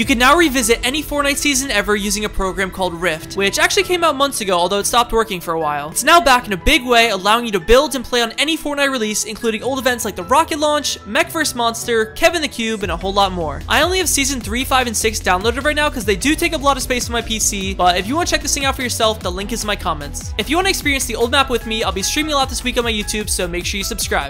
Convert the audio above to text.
You can now revisit any Fortnite season ever using a program called Rift, which actually came out months ago, although it stopped working for a while. It's now back in a big way, allowing you to build and play on any Fortnite release, including old events like the Rocket Launch, Mech vs. Monster, Kevin the Cube, and a whole lot more. I only have Season 3, 5, and 6 downloaded right now because they do take up a lot of space on my PC, but if you want to check this thing out for yourself, the link is in my comments. If you want to experience the old map with me, I'll be streaming a lot this week on my YouTube, so make sure you subscribe.